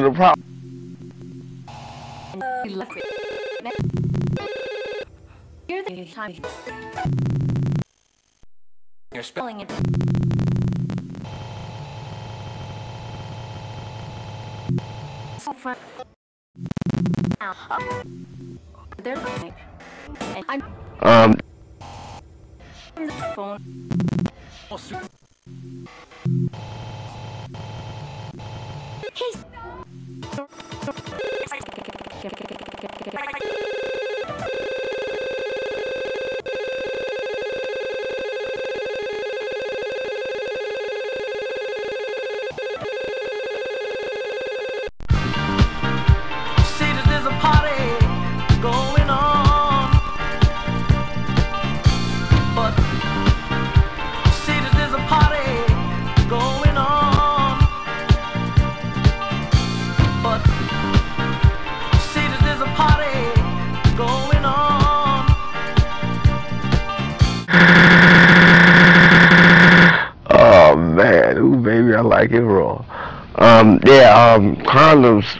the problem. You're the time. You're spelling it. So fun. They're. And I'm Um, the phone. He's. Man, ooh baby, I like it raw. Um, yeah, um, condoms